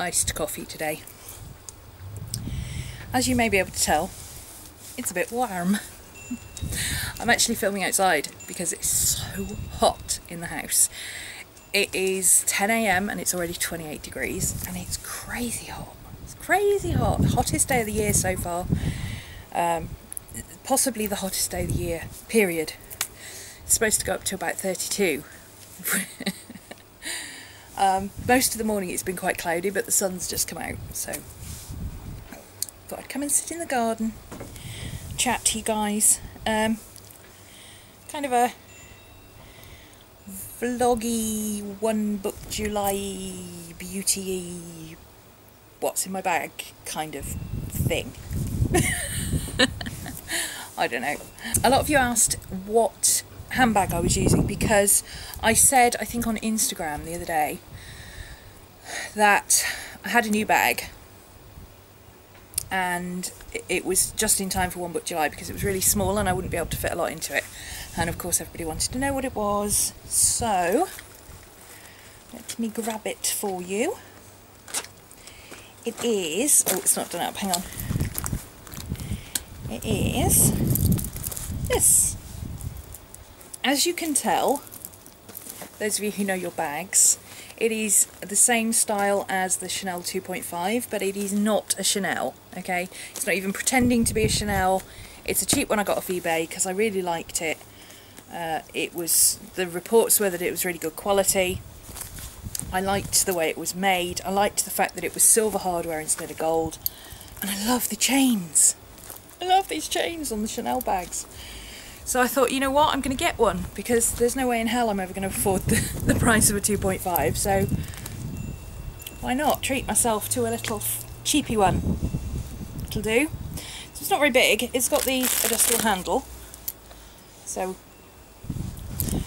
iced coffee today. As you may be able to tell, it's a bit warm. I'm actually filming outside because it's so hot in the house. It is 10am and it's already 28 degrees and it's crazy hot. It's crazy hot. Hottest day of the year so far. Um, possibly the hottest day of the year, period. It's supposed to go up to about 32. um, most of the morning it's been quite cloudy, but the sun's just come out, so thought I'd come and sit in the garden, chat to you guys. Um, kind of a vloggy, one book July beauty, what's in my bag kind of thing. I don't know. A lot of you asked what handbag I was using because I said, I think on Instagram the other day, that I had a new bag and it was just in time for One Book July because it was really small and I wouldn't be able to fit a lot into it. And of course everybody wanted to know what it was. So, let me grab it for you. It is, oh it's not done up, hang on. It is this. As you can tell, those of you who know your bags, it is the same style as the Chanel 2.5, but it is not a Chanel, okay? It's not even pretending to be a Chanel. It's a cheap one I got off eBay because I really liked it. Uh, it was, the reports were that it was really good quality. I liked the way it was made. I liked the fact that it was silver hardware instead of gold. And I love the chains. I love these chains on the Chanel bags. So I thought, you know what, I'm going to get one because there's no way in hell I'm ever going to afford the, the price of a 2.5. So why not treat myself to a little cheapy one? It'll do. So it's not very big. It's got the adjustable handle. So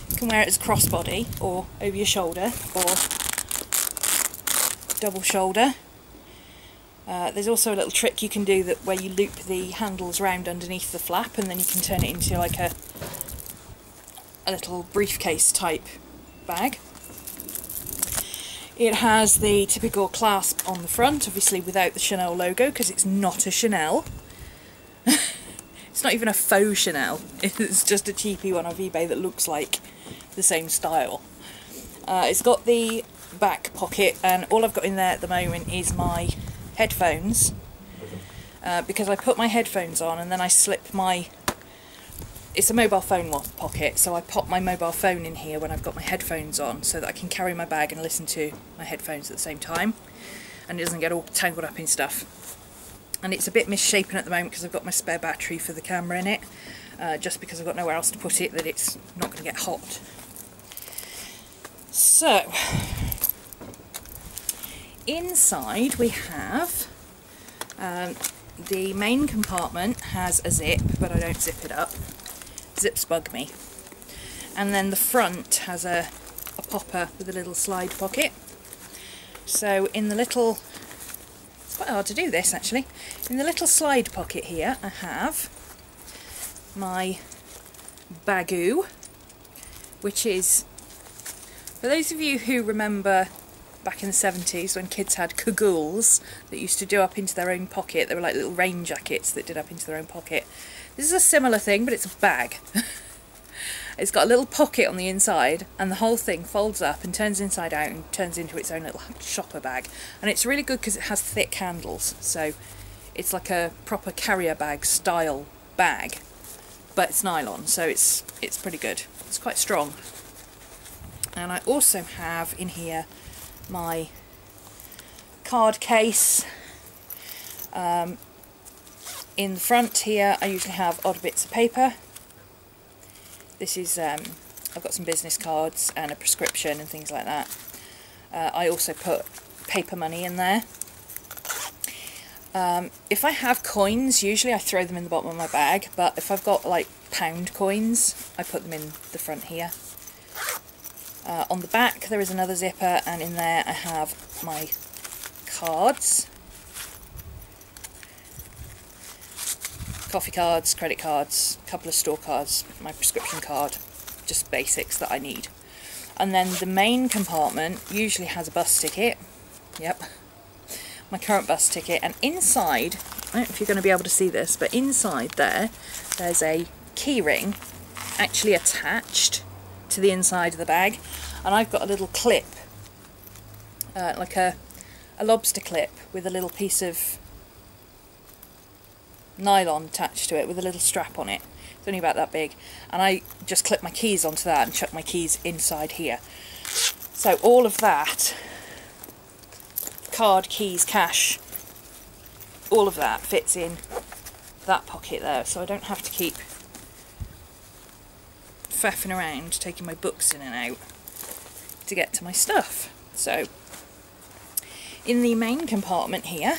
you can wear it as crossbody or over your shoulder or double shoulder. Uh, there's also a little trick you can do that where you loop the handles round underneath the flap and then you can turn it into like a a little briefcase type bag. It has the typical clasp on the front, obviously without the Chanel logo because it's not a Chanel. it's not even a faux Chanel, it's just a cheapy one off eBay that looks like the same style. Uh, it's got the back pocket and all I've got in there at the moment is my headphones uh, because I put my headphones on and then I slip my it's a mobile phone pocket so I pop my mobile phone in here when I've got my headphones on so that I can carry my bag and listen to my headphones at the same time and it doesn't get all tangled up in stuff. And it's a bit misshapen at the moment because I've got my spare battery for the camera in it uh, just because I've got nowhere else to put it that it's not going to get hot. So inside we have um, the main compartment has a zip but I don't zip it up. Zips bug me. And then the front has a, a popper with a little slide pocket. So in the little it's quite hard to do this actually. In the little slide pocket here I have my Baggu which is for those of you who remember back in the 70s when kids had cagoules that used to do up into their own pocket. They were like little rain jackets that did up into their own pocket. This is a similar thing, but it's a bag. it's got a little pocket on the inside and the whole thing folds up and turns inside out and turns into its own little shopper bag. And it's really good because it has thick handles. So it's like a proper carrier bag style bag, but it's nylon, so it's it's pretty good. It's quite strong. And I also have in here my card case. Um, in the front here I usually have odd bits of paper. This is, um, I've got some business cards and a prescription and things like that. Uh, I also put paper money in there. Um, if I have coins, usually I throw them in the bottom of my bag, but if I've got like pound coins, I put them in the front here. Uh, on the back there is another zipper and in there I have my cards. Coffee cards, credit cards, a couple of store cards, my prescription card, just basics that I need. And then the main compartment usually has a bus ticket, yep, my current bus ticket, and inside, I don't know if you're going to be able to see this, but inside there, there's a key ring actually attached to the inside of the bag, and I've got a little clip, uh, like a, a lobster clip with a little piece of nylon attached to it with a little strap on it. It's only about that big. And I just clip my keys onto that and chuck my keys inside here. So all of that, card, keys, cash, all of that fits in that pocket there. So I don't have to keep faffing around taking my books in and out to get to my stuff. So in the main compartment here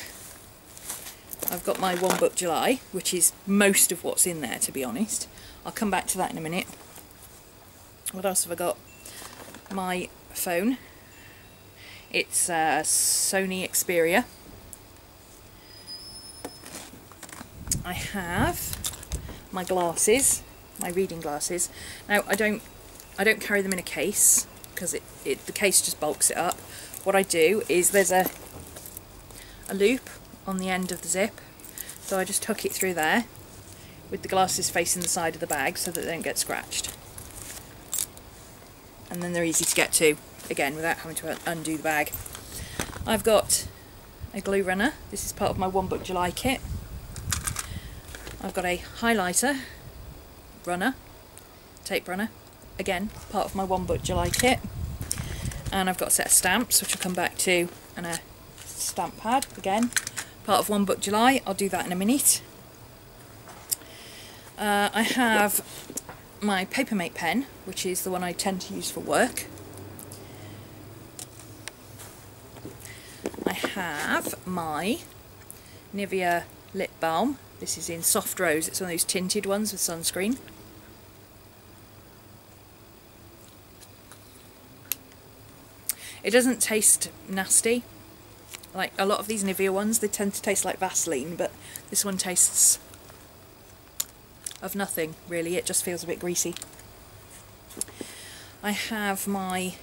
I've got my One Book July, which is most of what's in there, to be honest. I'll come back to that in a minute. What else have I got? My phone. It's a Sony Xperia. I have my glasses, my reading glasses. Now I don't, I don't carry them in a case because it, it the case just bulks it up. What I do is there's a a loop on the end of the zip. So I just tuck it through there with the glasses facing the side of the bag so that they don't get scratched. And then they're easy to get to, again, without having to undo the bag. I've got a glue runner. This is part of my One Book July kit. I've got a highlighter runner, tape runner, again, part of my One Book July kit. And I've got a set of stamps, which I'll come back to, and a stamp pad, again, part of One Book July. I'll do that in a minute. Uh, I have my Papermate pen, which is the one I tend to use for work. I have my Nivea lip balm. This is in soft rose. It's one of those tinted ones with sunscreen. It doesn't taste nasty. Like a lot of these Nivea ones, they tend to taste like Vaseline, but this one tastes of nothing really. It just feels a bit greasy. I have my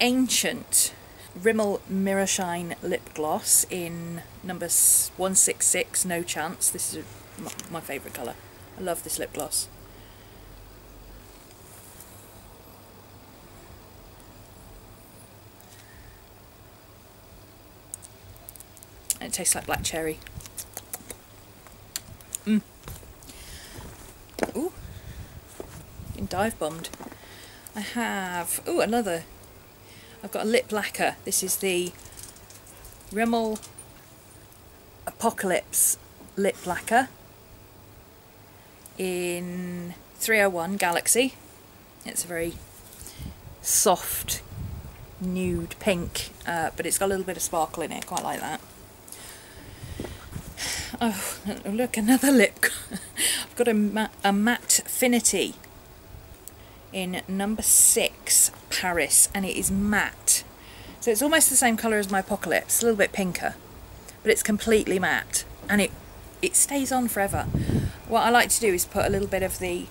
ancient Rimmel Mirror Shine lip gloss in number 166, No Chance. This is my favourite colour. I love this lip gloss. And it tastes like black cherry. Mmm. Ooh. Getting dive bombed. I have, ooh, another. I've got a lip lacquer. This is the Rimmel Apocalips lip lacquer in 301 Galaxy. It's a very soft nude pink, uh, but it's got a little bit of sparkle in it, quite like that. Oh, look, another lip. I've got a, a matte Finity in number six, Paris, and it is matte. So it's almost the same colour as my Apocalips, a little bit pinker, but it's completely matte, and it it stays on forever. What I like to do is put a little bit of the,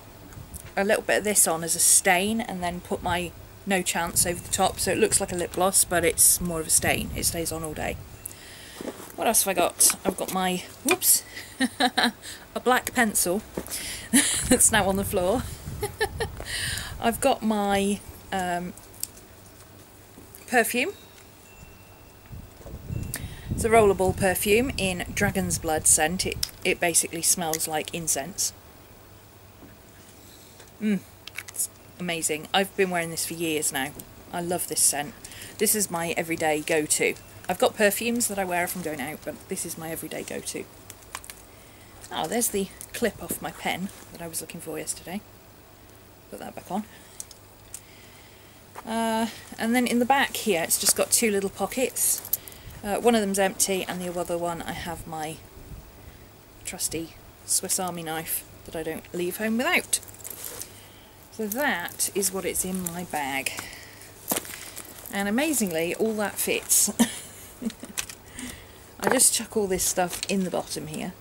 a little bit of this on as a stain, and then put my No Chance over the top, so it looks like a lip gloss, but it's more of a stain. It stays on all day. What else have I got? I've got my, whoops, a black pencil that's now on the floor. I've got my um, perfume. It's a rollable perfume in Dragon's Blood scent. It, it basically smells like incense. Mmm, it's amazing. I've been wearing this for years now. I love this scent. This is my everyday go-to. I've got perfumes that I wear if I'm going out, but this is my everyday go-to. Oh, there's the clip off my pen that I was looking for yesterday. Put that back on. Uh, and then in the back here, it's just got two little pockets. Uh, one of them's empty, and the other one I have my trusty Swiss Army knife that I don't leave home without. So that is what it's in my bag. And amazingly, all that fits. I just chuck all this stuff in the bottom here.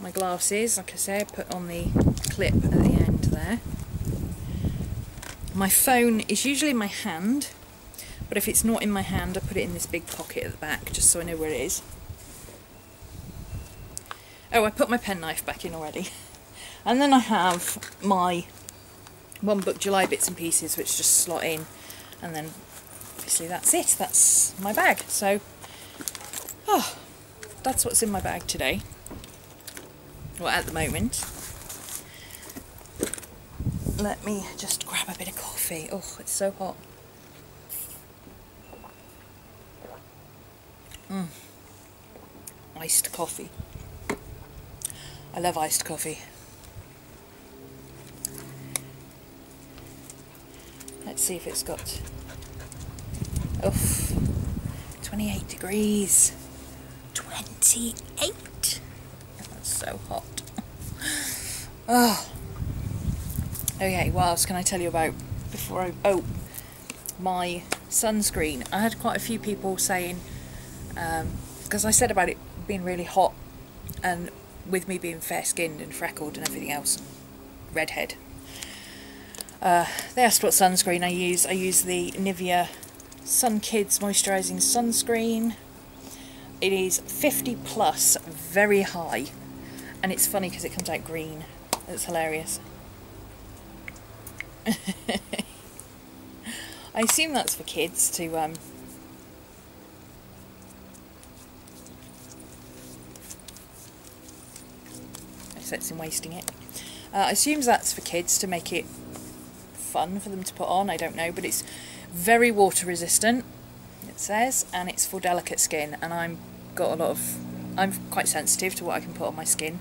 My glasses, like I say, I put on the clip at the end there. My phone is usually in my hand, but if it's not in my hand, I put it in this big pocket at the back just so I know where it is. Oh, I put my penknife back in already. And then I have my One Book July bits and pieces which just slot in and then obviously that's it. That's my bag. So, oh, that's what's in my bag today. Well, at the moment. Let me just grab a bit of coffee. Oh, it's so hot. Mm. Iced coffee. I love iced coffee. Let's see if it's got. Oh, 28 degrees. 28. That's so hot. Oh. Okay, what else can I tell you about before I. Oh, my sunscreen. I had quite a few people saying, because um, I said about it being really hot, and with me being fair skinned and freckled and everything else, redhead. Uh, they asked what sunscreen I use. I use the Nivea Sun Kids Moisturising Sunscreen. It is 50 plus, very high, and it's funny because it comes out green. It's hilarious. I assume that's for kids to um, in wasting it. Uh, I assume that's for kids to make it fun for them to put on, I don't know, but it's very water resistant, it says, and it's for delicate skin, and I'm got a lot of, I'm quite sensitive to what I can put on my skin,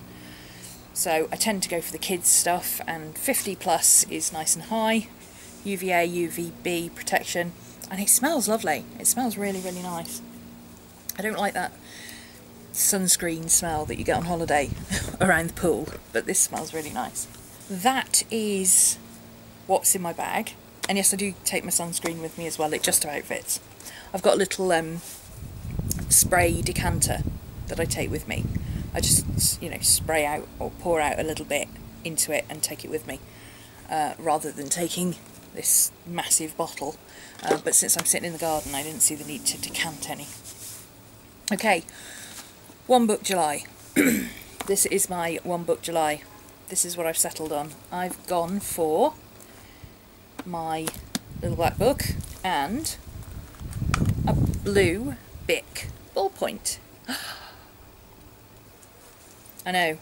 so I tend to go for the kids stuff, and 50 plus is nice and high, UVA, UVB protection, and it smells lovely, it smells really, really nice. I don't like that sunscreen smell that you get on holiday around the pool, but this smells really nice. That is what's in my bag. And yes, I do take my sunscreen with me as well, it just about fits. I've got a little um, spray decanter that I take with me. I just, you know, spray out or pour out a little bit into it and take it with me, uh, rather than taking this massive bottle. Uh, but since I'm sitting in the garden, I didn't see the need to decant any. Okay, one Book July. this is my One Book July. This is what I've settled on. I've gone for my little black book and a blue Bic ballpoint. I know.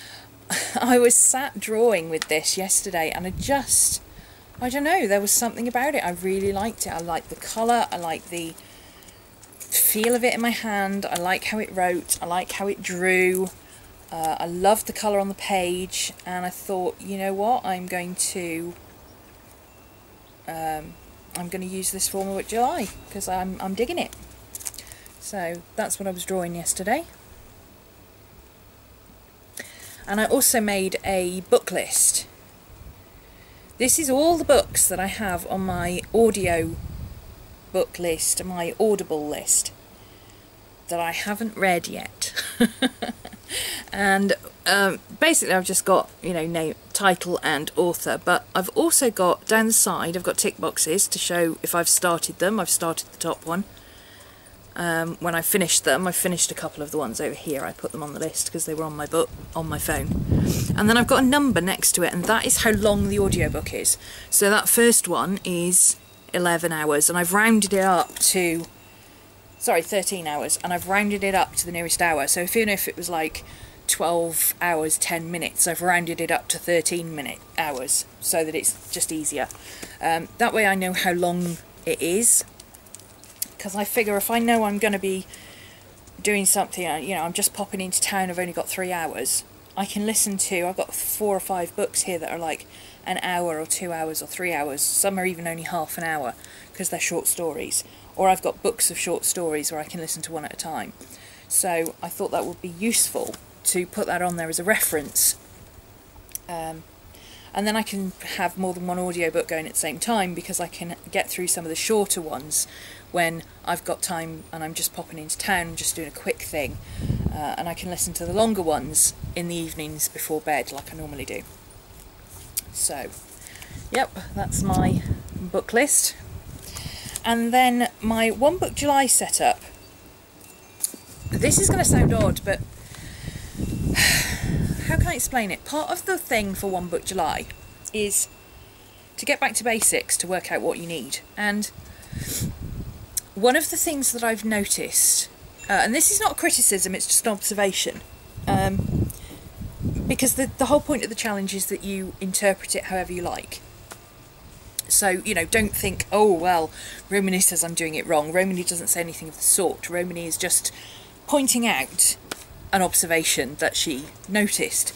I was sat drawing with this yesterday and I just, I don't know, there was something about it. I really liked it. I liked the colour, I liked the feel of it in my hand. I like how it wrote. I like how it drew. Uh, I love the colour on the page and I thought, you know what, I'm going to um, I'm going to use this form of July because I'm, I'm digging it. So that's what I was drawing yesterday. And I also made a book list. This is all the books that I have on my audio book list, my Audible list, that I haven't read yet. and um, basically I've just got, you know, name, title and author, but I've also got, down the side, I've got tick boxes to show if I've started them. I've started the top one. Um, when I finished them, I finished a couple of the ones over here. I put them on the list because they were on my book, on my phone. And then I've got a number next to it, and that is how long the audiobook is. So that first one is 11 hours and I've rounded it up to sorry 13 hours and I've rounded it up to the nearest hour so if, even if it was like 12 hours 10 minutes I've rounded it up to 13 minute hours so that it's just easier um, that way I know how long it is because I figure if I know I'm going to be doing something uh, you know I'm just popping into town I've only got three hours I can listen to I've got four or five books here that are like an hour or two hours or three hours. Some are even only half an hour because they're short stories. Or I've got books of short stories where I can listen to one at a time. So I thought that would be useful to put that on there as a reference. Um, and then I can have more than one audiobook going at the same time because I can get through some of the shorter ones when I've got time and I'm just popping into town just doing a quick thing. Uh, and I can listen to the longer ones in the evenings before bed like I normally do. So Yep, that's my book list. And then my One Book July setup. This is going to sound odd, but how can I explain it? Part of the thing for One Book July is to get back to basics to work out what you need. And one of the things that I've noticed, uh, and this is not criticism, it's just an observation, um, because the, the whole point of the challenge is that you interpret it however you like. So, you know, don't think, oh, well, Rhomany says I'm doing it wrong. Rhomany doesn't say anything of the sort. Rhomany is just pointing out an observation that she noticed.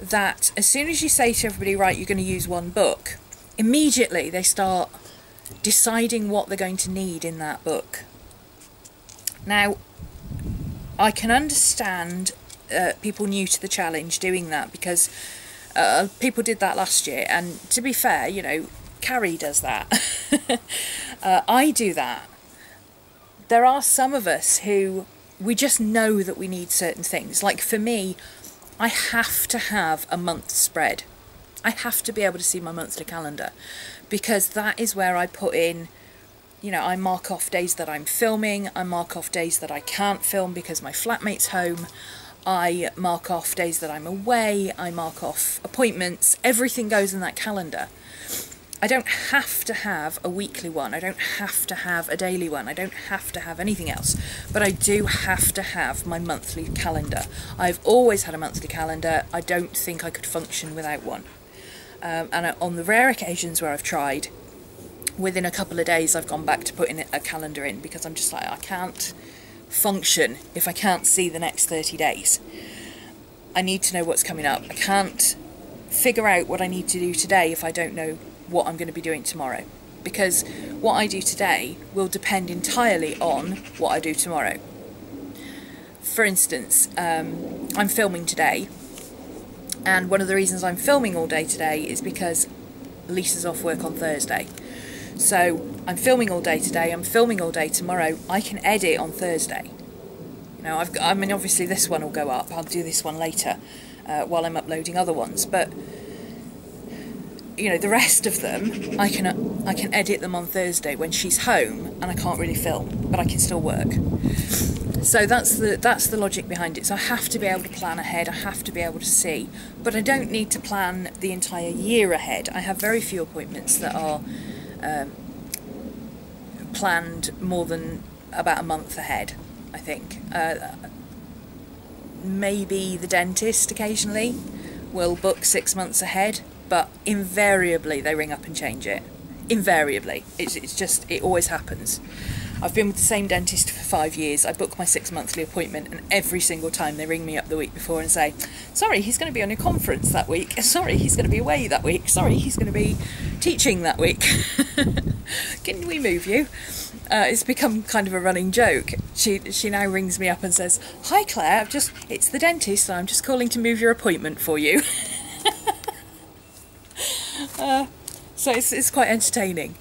That as soon as you say to everybody, right, you're going to use one book, immediately they start deciding what they're going to need in that book. Now, I can understand uh, people new to the challenge doing that because uh, people did that last year, and to be fair, you know, Carie does that. uh, I do that. There are some of us who we just know that we need certain things. Like for me, I have to have a month spread. I have to be able to see my monthly calendar because that is where I put in, you know, I mark off days that I'm filming, I mark off days that I can't film because my flatmate's home, I mark off days that I'm away, I mark off appointments, everything goes in that calendar. I don't have to have a weekly one. I don't have to have a daily one. I don't have to have anything else. But I do have to have my monthly calendar. I've always had a monthly calendar. I don't think I could function without one. Um, and on the rare occasions where I've tried, within a couple of days I've gone back to putting a calendar in because I'm just like, I can't function if I can't see the next 30 days. I need to know what's coming up. I can't figure out what I need to do today if I don't know what I'm going to be doing tomorrow because what I do today will depend entirely on what I do tomorrow. For instance, um, I'm filming today, and one of the reasons I'm filming all day today is because Lisa's off work on Thursday. So I'm filming all day today, I'm filming all day tomorrow, I can edit on Thursday. Know, I've got, I mean, obviously this one will go up, I'll do this one later uh, while I'm uploading other ones, but you know the rest of them I can I can edit them on Thursday when she's home and I can't really film but I can still work. So that's the that's the logic behind it. So I have to be able to plan ahead I have to be able to see but I don't need to plan the entire year ahead. I have very few appointments that are um, planned more than about a month ahead I think. Uh, maybe the dentist occasionally will book six months ahead but invariably they ring up and change it. Invariably. It's, it's just, it always happens. I've been with the same dentist for five years. I book my six monthly appointment, and every single time they ring me up the week before and say, Sorry, he's going to be on a conference that week. Sorry, he's going to be away that week. Sorry, he's going to be teaching that week. Can we move you? Uh, it's become kind of a running joke. She she now rings me up and says, "Hi Claire, I've just it's the dentist. I'm just calling to move your appointment for you." Uh, so it's, it's quite entertaining.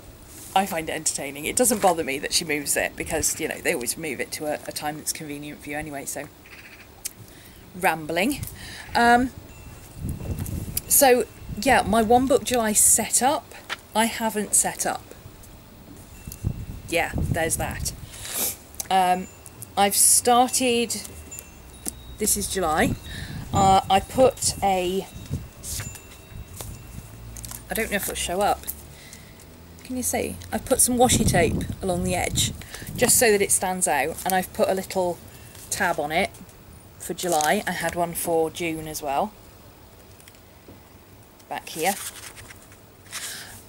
I find it entertaining. It doesn't bother me that she moves it because, you know, they always move it to a, a time that's convenient for you anyway, so. Rambling. Um, so, yeah, my One Book July setup, I haven't set up. Yeah, there's that. Um, I've started, this is July, uh, I put a I don't know if it'll show up. Can you see? I've put some washi tape along the edge just so that it stands out and I've put a little tab on it for July. I had one for June as well. Back here.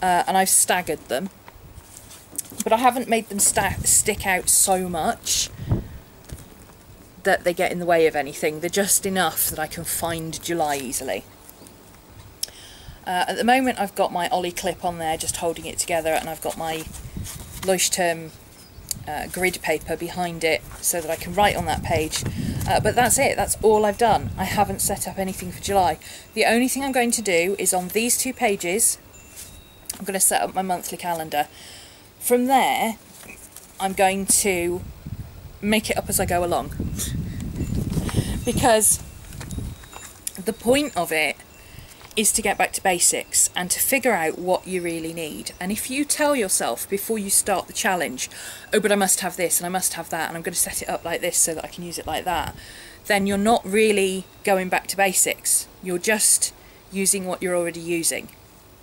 Uh, and I've staggered them. But I haven't made them stick out so much that they get in the way of anything. They're just enough that I can find July easily. Uh, at the moment I've got my Ollie clip on there just holding it together and I've got my Leuchtturm uh, grid paper behind it so that I can write on that page. Uh, but that's it, that's all I've done. I haven't set up anything for July. The only thing I'm going to do is on these two pages, I'm going to set up my monthly calendar. From there, I'm going to make it up as I go along. because the point of it is to get back to basics and to figure out what you really need. And if you tell yourself before you start the challenge, oh, but I must have this and I must have that and I'm going to set it up like this so that I can use it like that, then you're not really going back to basics. You're just using what you're already using.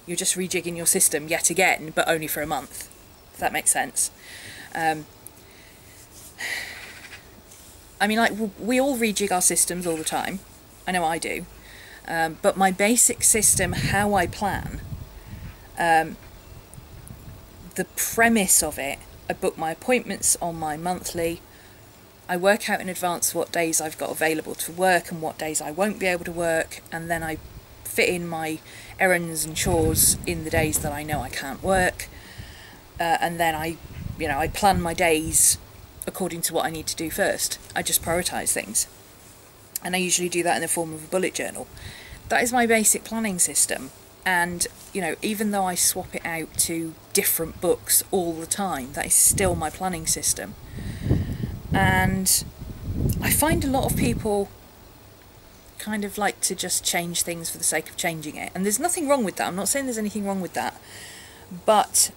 You're just rejigging your system yet again, but only for a month, if that makes sense. Um, I mean, like, we all rejig our systems all the time. I know I do. Um, but my basic system, how I plan, um, the premise of it, I book my appointments on my monthly. I work out in advance what days I've got available to work and what days I won't be able to work, and then I fit in my errands and chores in the days that I know I can't work. Uh, and then I, you know, I plan my days according to what I need to do first. I just prioritize things. And I usually do that in the form of a bullet journal. That is my basic planning system. And, you know, even though I swap it out to different books all the time, that is still my planning system. And I find a lot of people kind of like to just change things for the sake of changing it. And there's nothing wrong with that. I'm not saying there's anything wrong with that. But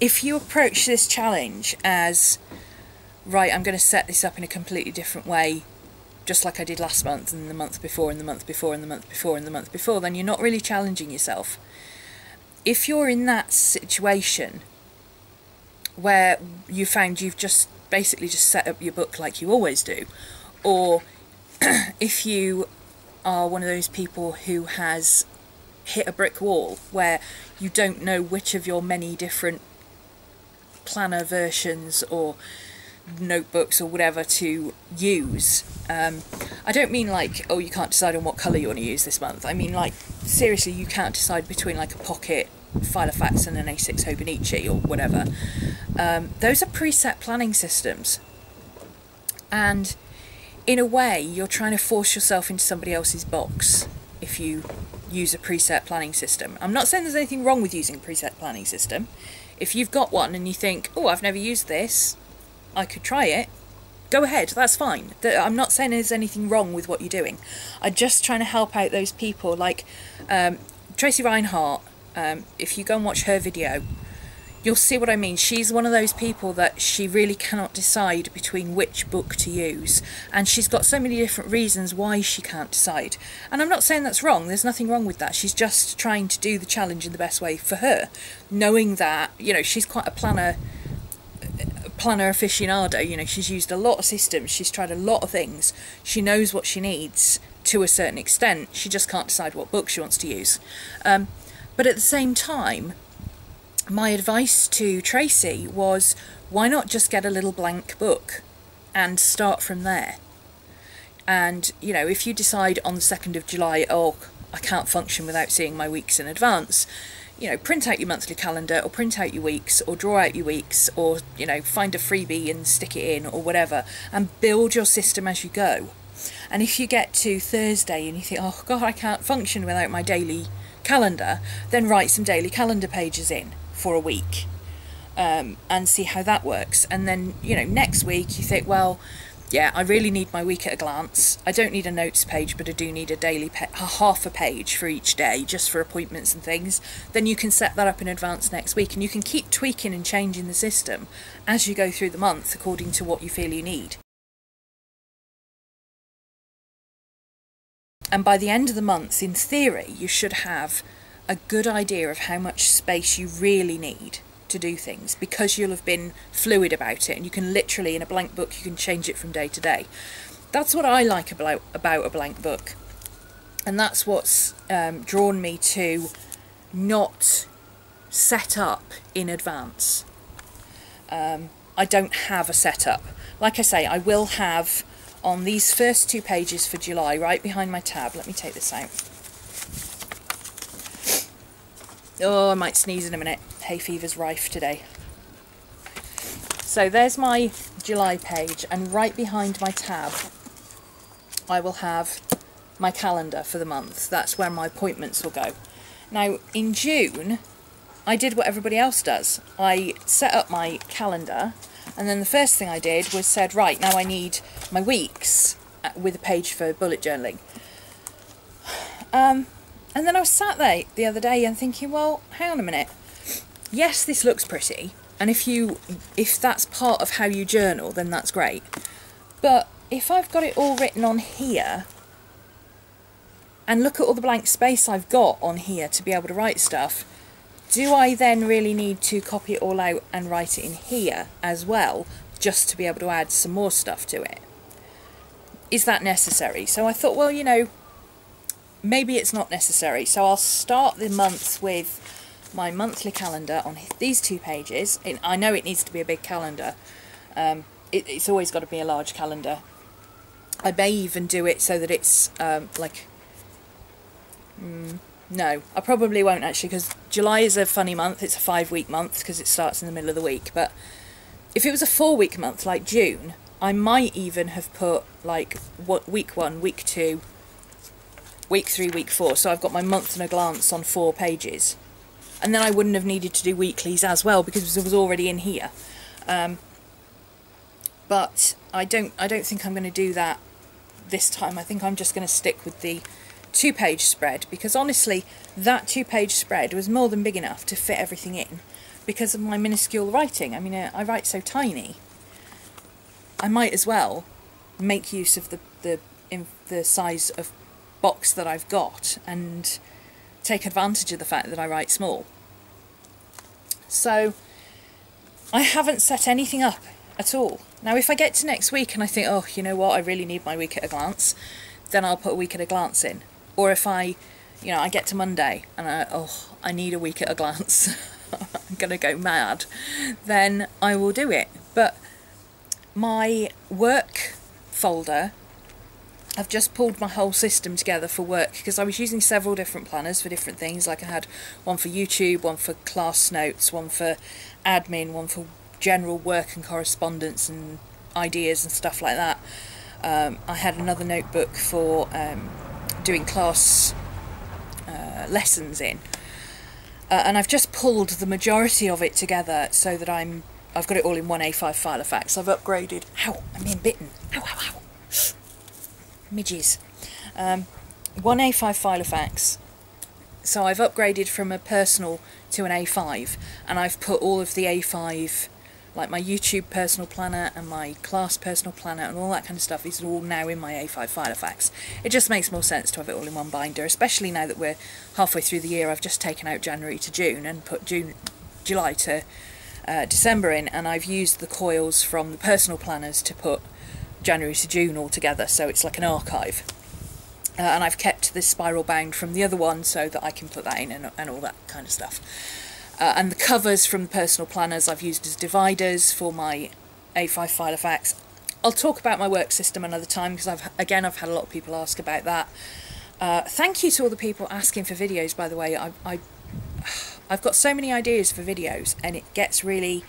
if you approach this challenge as, right, I'm going to set this up in a completely different way, just like I did last month and the month before and the month before and the month before and the month before, then you're not really challenging yourself. If you're in that situation where you found you've just basically just set up your book like you always do, or if you are one of those people who has hit a brick wall where you don't know which of your many different planner versions or notebooks or whatever to use. Um, I don't mean like, oh, you can't decide on what colour you want to use this month. I mean like, seriously, you can't decide between like a pocket Filofax and an A6 Hobonichi or whatever. Um, those are preset planning systems. And in a way, you're trying to force yourself into somebody else's box if you use a preset planning system. I'm not saying there's anything wrong with using a preset planning system. If you've got one and you think, oh, I've never used this, I could try it, go ahead, that's fine. I'm not saying there's anything wrong with what you're doing. I'm just trying to help out those people like um, Tracy Reinhardt. Um, if you go and watch her video, you'll see what I mean. She's one of those people that she really cannot decide between which book to use, and she's got so many different reasons why she can't decide. And I'm not saying that's wrong, there's nothing wrong with that. She's just trying to do the challenge in the best way for her, knowing that, you know, she's quite a planner planner aficionado, you know, she's used a lot of systems, she's tried a lot of things, she knows what she needs to a certain extent, she just can't decide what book she wants to use. Um, but at the same time, my advice to Tracy was why not just get a little blank book and start from there? And, you know, if you decide on the 2nd of July, oh, I can't function without seeing my weeks in advance, you know, print out your monthly calendar or print out your weeks or draw out your weeks or, you know, find a freebie and stick it in or whatever and build your system as you go. And if you get to Thursday and you think, oh God, I can't function without my daily calendar, then write some daily calendar pages in for a week um, and see how that works. And then, you know, next week you think, well, yeah, I really need my week at a glance. I don't need a notes page, but I do need a daily, a half a page for each day, just for appointments and things. Then you can set that up in advance next week, and you can keep tweaking and changing the system as you go through the month according to what you feel you need. And by the end of the month, in theory, you should have a good idea of how much space you really need to do things because you'll have been fluid about it and you can literally in a blank book you can change it from day to day. That's what i like about about a blank book. And that's what's um, drawn me to not set up in advance. Um, i don't have a setup. Like i say i will have on these first two pages for july right behind my tab let me take this out. Oh, I might sneeze in a minute. Hay fever's rife today. So there's my July page, and right behind my tab, I will have my calendar for the month. That's where my appointments will go. Now, in June, I did what everybody else does. I set up my calendar, and then the first thing I did was said, right, now I need my weeks uh, with a page for bullet journaling. Um, and then I was sat there the other day and thinking, well, hang on a minute. Yes, this looks pretty, and if you if that's part of how you journal, then that's great. But if I've got it all written on here, and look at all the blank space I've got on here to be able to write stuff, do I then really need to copy it all out and write it in here as well, just to be able to add some more stuff to it? Is that necessary? So I thought, well, you know, maybe it's not necessary. So I'll start the month with my monthly calendar on these two pages. I know it needs to be a big calendar. Um, it, it's always got to be a large calendar. I may even do it so that it's um, like... Mm, no, I probably won't actually because July is a funny month. It's a five week month because it starts in the middle of the week. But if it was a four week month like June, I might even have put like what week one, week two, week three, week four. So I've got my month and a glance on four pages. And then I wouldn't have needed to do weeklies as well because it was already in here. Um, but I don't I don't think I'm going to do that this time. I think I'm just going to stick with the two page spread because honestly that two page spread was more than big enough to fit everything in because of my minuscule writing. I mean uh, I write so tiny. I might as well make use of the the the size of box that I've got and take advantage of the fact that I write small. So I haven't set anything up at all. Now if I get to next week and I think, oh, you know what, I really need my week at a glance, then I'll put a week at a glance in. Or if I, you know, I get to Monday and I, oh, I need a week at a glance, I'm going to go mad, then I will do it. But my work folder, I've just pulled my whole system together for work because I was using several different planners for different things. Like I had one for YouTube, one for class notes, one for admin, one for general work and correspondence and ideas and stuff like that. Um, I had another notebook for um, doing class uh, lessons in. Uh, and I've just pulled the majority of it together so that I'm I've got it all in one A5 Filofax. I've upgraded. Ow, I'm being bitten. Ow, ow, ow. Midges. Um, one A5 file of. So I've upgraded from a personal to an A5, and I've put all of the A5 like my YouTube personal planner and my class personal planner and all that kind of stuff is all now in my A5 Filofax. It just makes more sense to have it all in one binder, especially now that we're halfway through the year. I've just taken out January to June and put June, July to uh, December in, and I've used the coils from the personal planners to put January to June all together, so it's like an archive. Uh, and I've kept this spiral bound from the other one so that I can put that in and, and all that kind of stuff. Uh, and the covers from the personal planners I've used as dividers for my A5 Filofax. I'll talk about my work system another time because I've again I've had a lot of people ask about that. Uh, thank you to all the people asking for videos by the way. I, I I've got so many ideas for videos and it gets really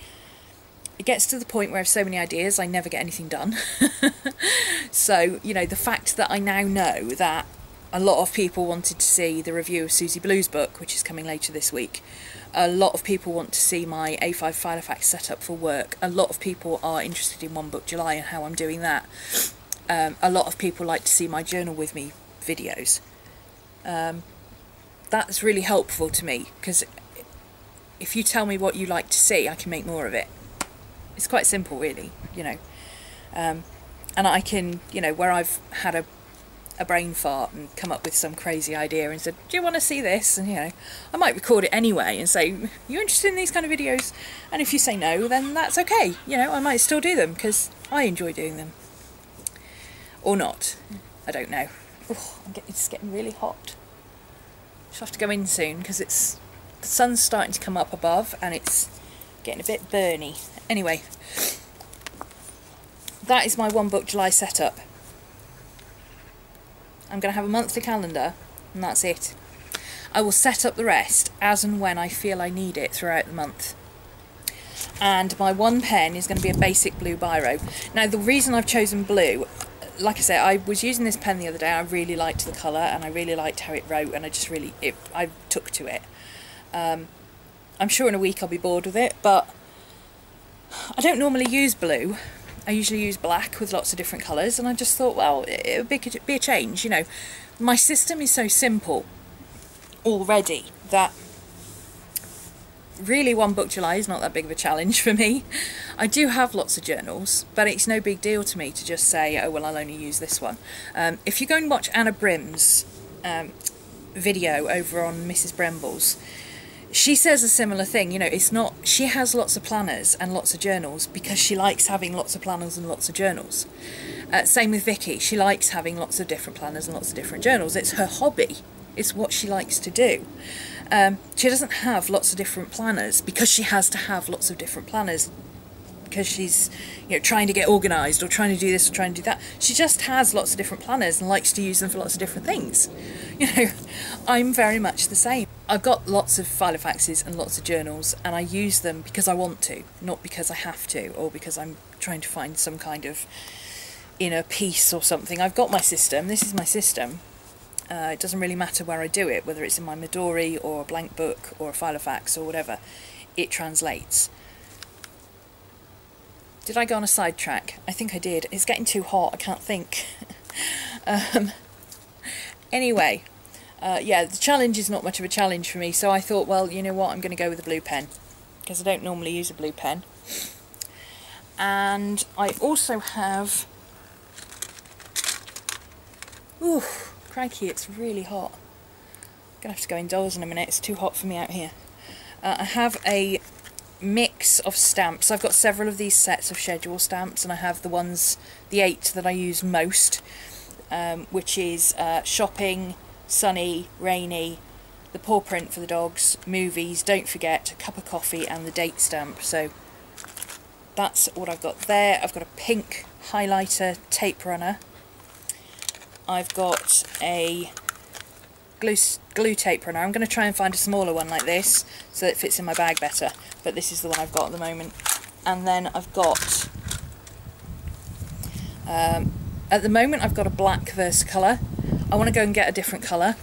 it gets to the point where I have so many ideas I never get anything done. so, you know, the fact that I now know that a lot of people wanted to see the review of Susie Blue's book, which is coming later this week, a lot of people want to see my A5 Filofax set up for work. A lot of people are interested in One Book July and how I'm doing that. Um, a lot of people like to see my Journal With Me videos. Um, that's really helpful to me because if you tell me what you like to see, I can make more of it. It's quite simple, really, you know. Um, and I can, you know, where I've had a a brain fart and come up with some crazy idea and said, do you want to see this? And, you know, I might record it anyway and say, you interested in these kind of videos? And if you say no, then that's okay. You know, I might still do them because I enjoy doing them. Or not. I don't know. Oh, it's getting really hot. Just have to go in soon because it's the sun's starting to come up above and it's getting a bit burny. Anyway, that is my one book July setup. I'm going to have a monthly calendar and that's it. I will set up the rest as and when I feel I need it throughout the month. And my one pen is going to be a basic blue biro. Now the reason I've chosen blue, like I said, I was using this pen the other day. I really liked the colour and I really liked how it wrote and I just really, it, I took to it. Um, I'm sure in a week I'll be bored with it, but I don't normally use blue I usually use black with lots of different colours and I just thought well it would be, be a change you know my system is so simple already that really one book July is not that big of a challenge for me. I do have lots of journals, but it's no big deal to me to just say, oh well, I'll only use this one. Um, if you go and watch Anna Brim's um, video over on Mrs. Brimbles, she says a similar thing. You know, it's not, she has lots of planners and lots of journals because she likes having lots of planners and lots of journals. Uh, same with Vicky, she likes having lots of different planners and lots of different journals. It's her hobby, it's what she likes to do. Um, she doesn't have lots of different planners because she has to have lots of different planners because she's you know trying to get organised or trying to do this or trying to do that. She just has lots of different planners and likes to use them for lots of different things. You know, I'm very much the same. I've got lots of Filofaxes and lots of journals and I use them because I want to, not because I have to or because I'm trying to find some kind of inner peace or something. I've got my system, this is my system. Uh, it doesn't really matter where I do it, whether it's in my Midori or a blank book or a Filofax or whatever, it translates. Did I go on a sidetrack? I think I did. It's getting too hot, I can't think. um, anyway, uh, yeah, the challenge is not much of a challenge for me, so I thought, well, you know what, I'm going to go with a blue pen, because I don't normally use a blue pen. And I also have... Ooh, crikey, it's really hot. I'm going to have to go indoors in a minute, it's too hot for me out here. Uh, I have a mix of stamps. I've got several of these sets of schedule stamps, and I have the ones, the eight that I use most, um, which is uh, shopping, sunny, rainy, the paw print for the dogs, movies, don't forget, a cup of coffee, and the date stamp. So that's what I've got there. I've got a pink highlighter tape runner. I've got a glue, glue tape runner. I'm going to try and find a smaller one like this so it fits in my bag better. But this is the one I've got at the moment. And then I've got, um, at the moment I've got a black Versacolour. I want to go and get a different colour.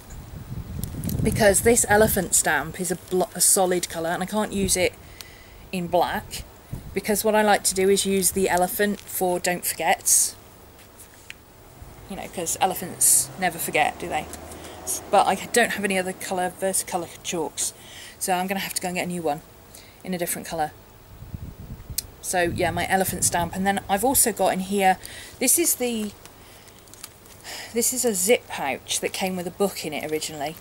Because this elephant stamp is a, a solid colour and I can't use it in black. Because what I like to do is use the elephant for don't forgets. You know because elephants never forget do they? But I don't have any other colour Versacolour chalks. So I'm going to have to go and get a new one in a different colour. So yeah my elephant stamp. And then I've also got in here this is the this is a zip pouch that came with a book in it originally.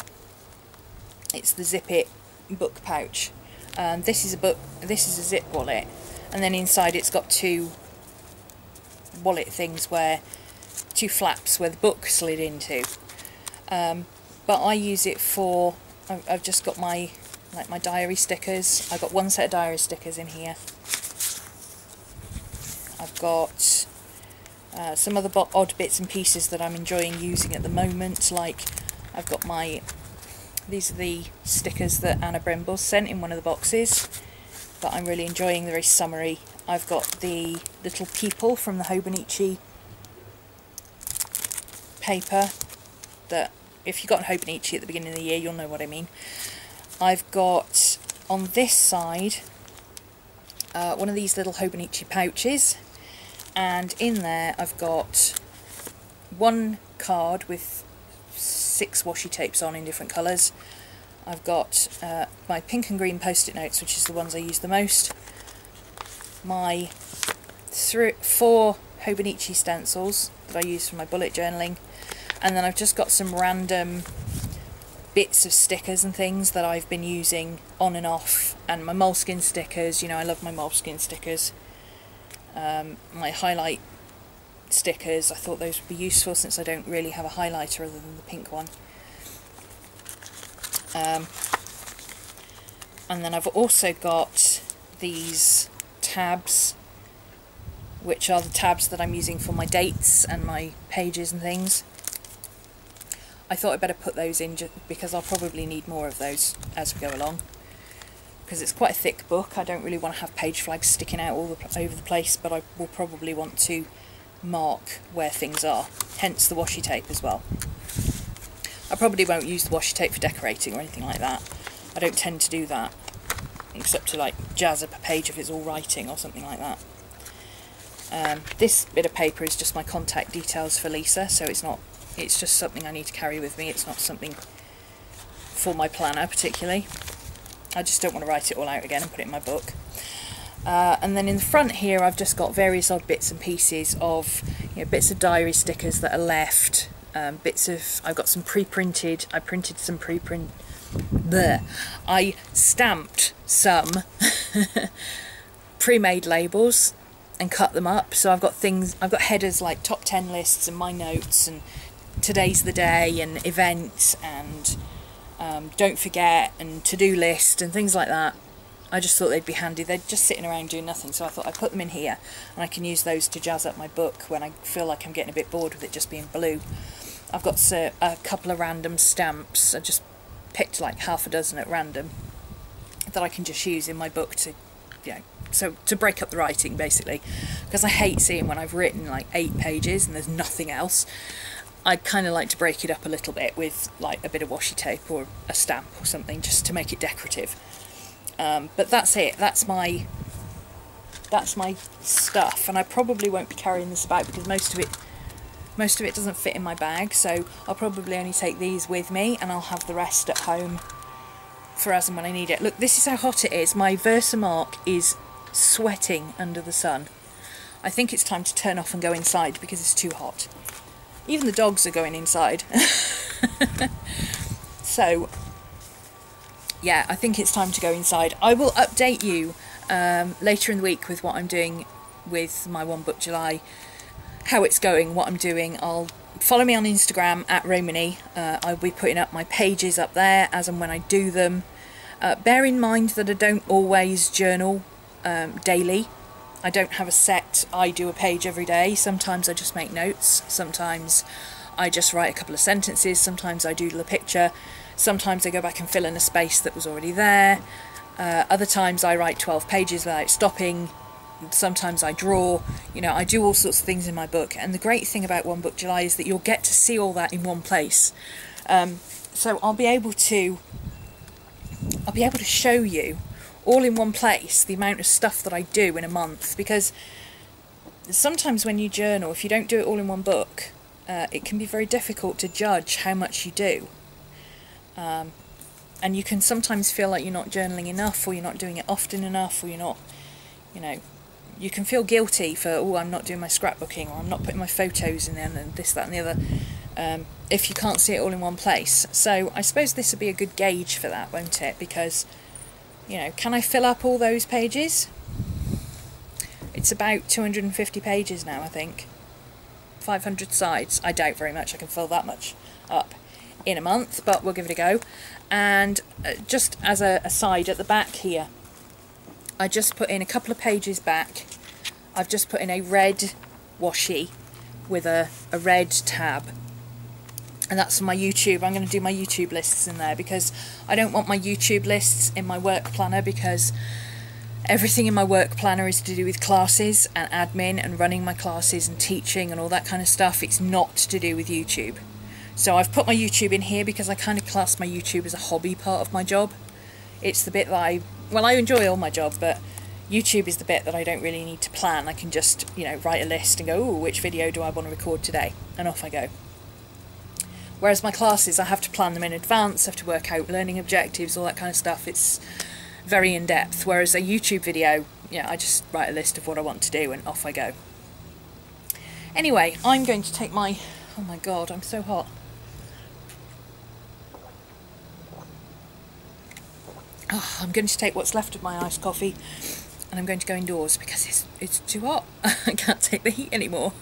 It's the zip it book pouch. Um, this is a book this is a zip wallet. And then inside it's got two wallet things where two flaps where the book slid into. Um, but I use it for I've just got my like my diary stickers. I've got one set of diary stickers in here. I've got uh, some other odd bits and pieces that I'm enjoying using at the moment like I've got my these are the stickers that Anna Brimbles sent in one of the boxes that I'm really enjoying, they're very summery. I've got the little people from the Hobonichi paper that if you've got Hobonichi at the beginning of the year, you'll know what I mean. I've got on this side uh, one of these little Hobonichi pouches, and in there I've got one card with six washi tapes on in different colours. I've got uh, my pink and green post-it notes, which is the ones I use the most. My four Hobonichi stencils that I use for my bullet journaling and then I've just got some random bits of stickers and things that I've been using on and off and my Moleskine stickers, you know I love my Moleskine stickers um, my highlight stickers, I thought those would be useful since I don't really have a highlighter other than the pink one um, and then I've also got these tabs which are the tabs that I'm using for my dates and my pages and things I thought I'd better put those in because I'll probably need more of those as we go along. Because it's quite a thick book, I don't really want to have page flags sticking out all the, over the place, but I will probably want to mark where things are, hence the washi tape as well. I probably won't use the washi tape for decorating or anything like that. I don't tend to do that, except to like jazz up a page if it's all writing or something like that. Um, this bit of paper is just my contact details for Lisa, so it's not it's just something I need to carry with me. It's not something for my planner particularly. I just don't want to write it all out again and put it in my book. Uh, and then in the front here I've just got various odd bits and pieces of you know, bits of diary stickers that are left, um, bits of, I've got some pre-printed, I printed some pre-print, there. I stamped some pre-made labels and cut them up so I've got things I've got headers like top 10 lists and my notes and today's the day and events and um, don't forget and to-do list and things like that. I just thought they'd be handy. They're just sitting around doing nothing so I thought I'd put them in here and I can use those to jazz up my book when I feel like I'm getting a bit bored with it just being blue. I've got a, a couple of random stamps. I just picked like half a dozen at random that I can just use in my book to you know so to break up the writing basically. Because I hate seeing when I've written like eight pages and there's nothing else I kind of like to break it up a little bit with like a bit of washi tape or a stamp or something just to make it decorative um, but that's it that's my that's my stuff and I probably won't be carrying this about because most of it most of it doesn't fit in my bag so I'll probably only take these with me and I'll have the rest at home for as and when I need it. Look, this is how hot it is. My Versamark is sweating under the sun. I think it's time to turn off and go inside because it's too hot. Even the dogs are going inside. so, yeah, I think it's time to go inside. I will update you um, later in the week with what I'm doing with my One Book July, how it's going, what I'm doing. I'll follow me on Instagram at Rhomany. Uh, I'll be putting up my pages up there as and when I do them. Uh, bear in mind that I don't always journal um, daily. I don't have a set, I do a page every day. Sometimes I just make notes. Sometimes I just write a couple of sentences. Sometimes I doodle a picture. Sometimes I go back and fill in a space that was already there. Uh, other times I write 12 pages without stopping. Sometimes I draw. You know, I do all sorts of things in my book. And the great thing about One Book July is that you'll get to see all that in one place. Um, so I'll be able to I'll be able to show you all in one place the amount of stuff that I do in a month because sometimes when you journal, if you don't do it all in one book, uh, it can be very difficult to judge how much you do. Um, and you can sometimes feel like you're not journaling enough or you're not doing it often enough or you're not, you know, you can feel guilty for, oh, I'm not doing my scrapbooking or I'm not putting my photos in there and this, that and the other. Um, if you can't see it all in one place. So I suppose this would be a good gauge for that, won't it? Because, you know, can I fill up all those pages? It's about 250 pages now, I think. 500 sides. I doubt very much I can fill that much up in a month, but we'll give it a go. And uh, just as a aside at the back here, I just put in a couple of pages back. I've just put in a red washi with a, a red tab and that's my YouTube. I'm going to do my YouTube lists in there because I don't want my YouTube lists in my work planner because everything in my work planner is to do with classes and admin and running my classes and teaching and all that kind of stuff. It's not to do with YouTube. So I've put my YouTube in here because I kind of class my YouTube as a hobby part of my job. It's the bit that I, well, I enjoy all my job, but YouTube is the bit that I don't really need to plan. I can just, you know, write a list and go, oh, which video do I want to record today? And off I go. Whereas my classes, I have to plan them in advance, I have to work out learning objectives, all that kind of stuff. It's very in depth. Whereas a YouTube video, yeah, I just write a list of what I want to do and off I go. Anyway, I'm going to take my. Oh my god, I'm so hot. Oh, I'm going to take what's left of my iced coffee and I'm going to go indoors because it's, it's too hot. I can't take the heat anymore.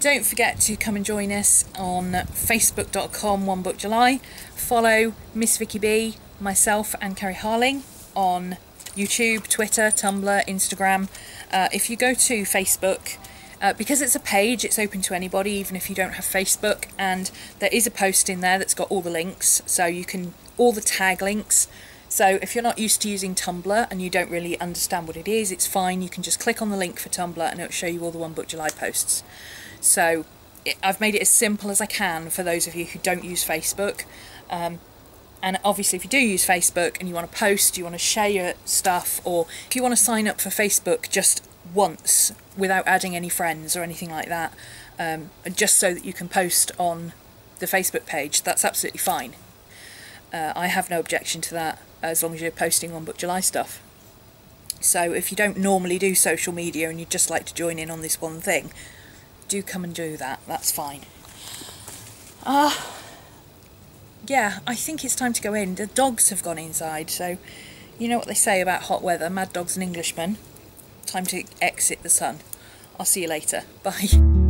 Don't forget to come and join us on facebook.com One Book July. Follow Miss Vicky Bee, myself, and Carie Harling on YouTube, Twitter, Tumblr, Instagram. Uh, if you go to Facebook, uh, because it's a page, it's open to anybody, even if you don't have Facebook. And there is a post in there that's got all the links, so you can all the tag links. So if you're not used to using Tumblr and you don't really understand what it is, it's fine. You can just click on the link for Tumblr and it'll show you all the One Book July posts. So I've made it as simple as I can for those of you who don't use Facebook. Um, and obviously, if you do use Facebook and you want to post, you want to share your stuff, or if you want to sign up for Facebook just once without adding any friends or anything like that, um, just so that you can post on the Facebook page, that's absolutely fine. uh, I have no objection to that as long as you're posting One Book July stuff. So if you don't normally do social media and you'd just like to join in on this one thing, do come and do that. That's fine. Ah, uh, yeah, I think it's time to go in. The dogs have gone inside, so you know what they say about hot weather, mad dogs and Englishmen. Time to exit the sun. I'll see you later. Bye.